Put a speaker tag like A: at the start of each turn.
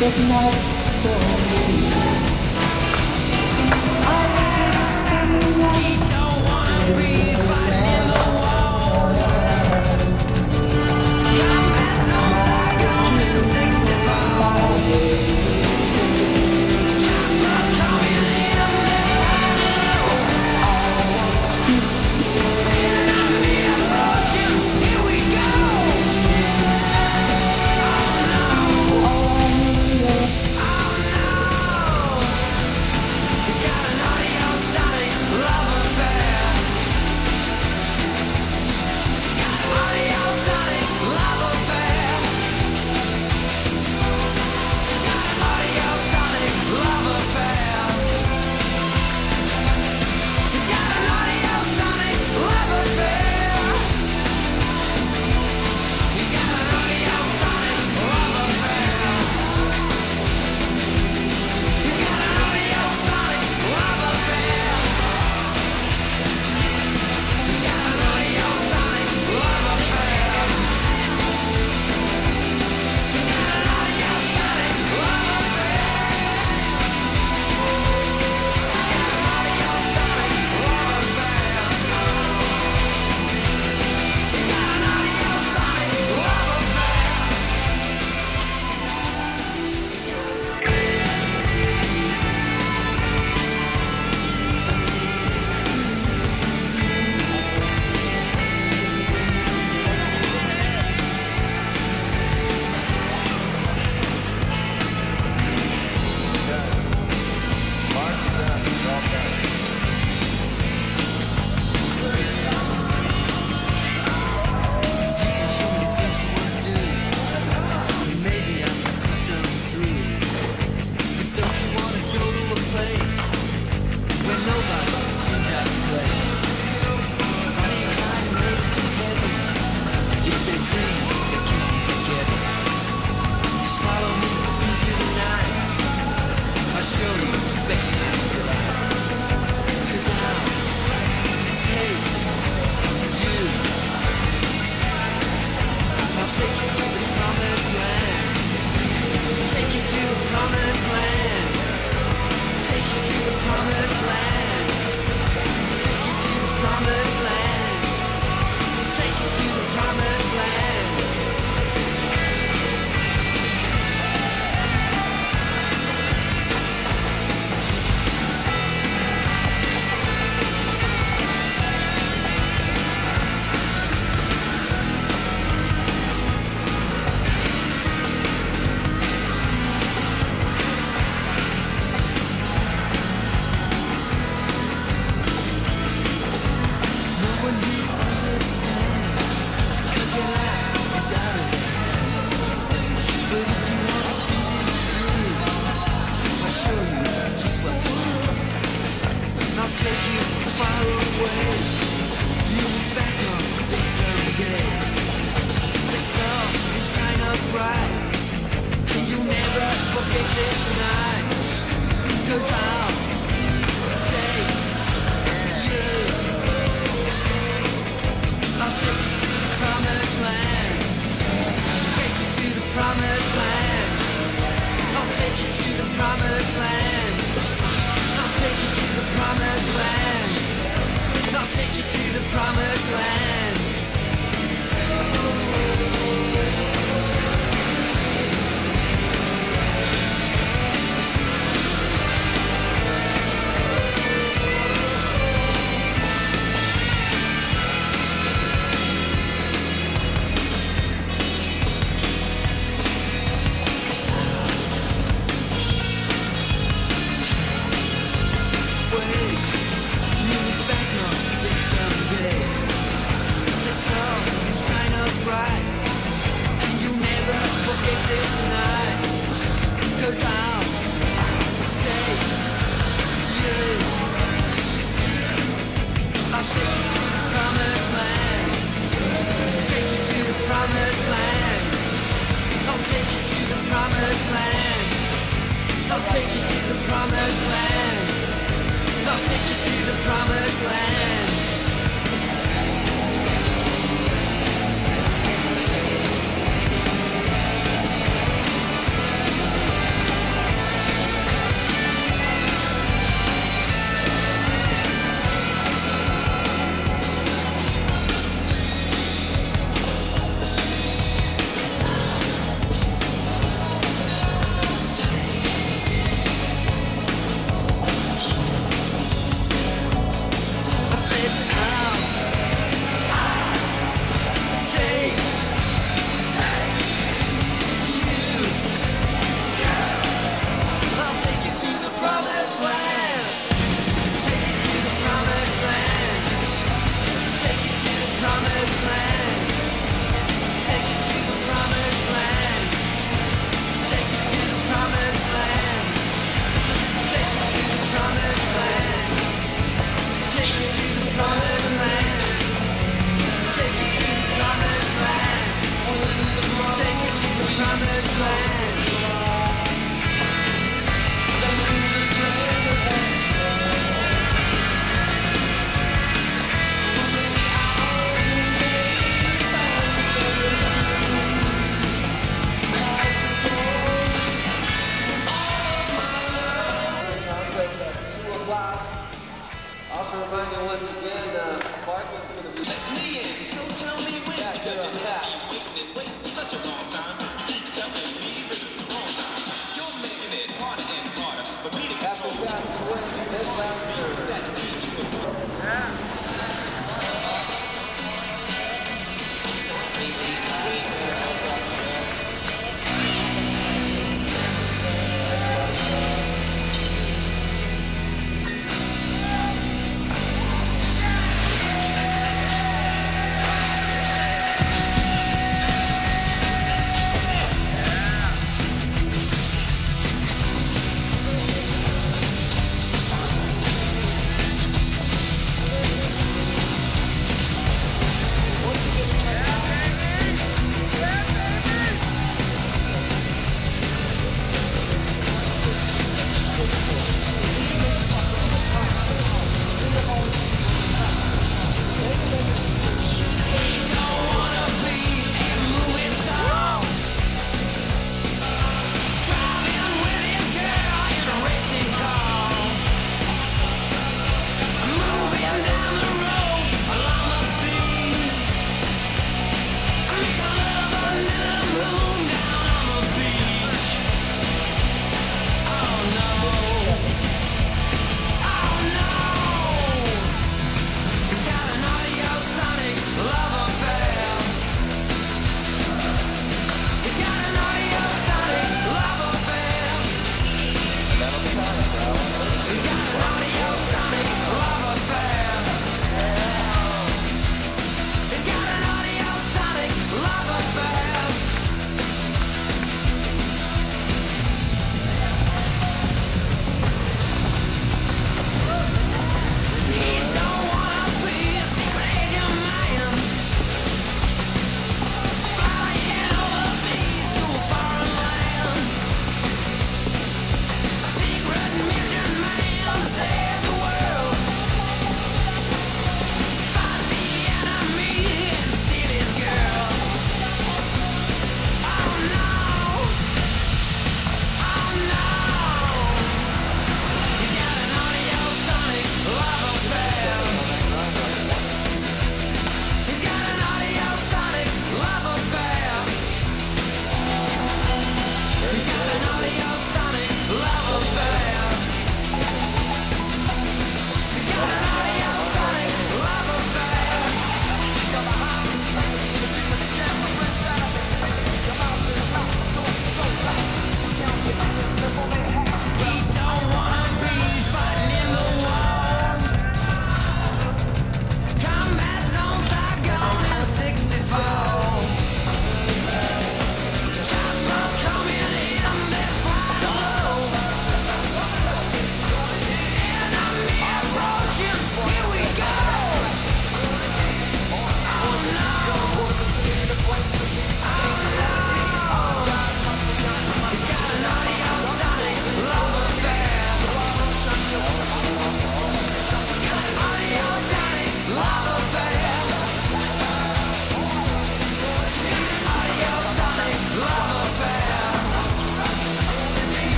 A: There's not for me.
B: Take you to the promised land. I'll take you to the promised land.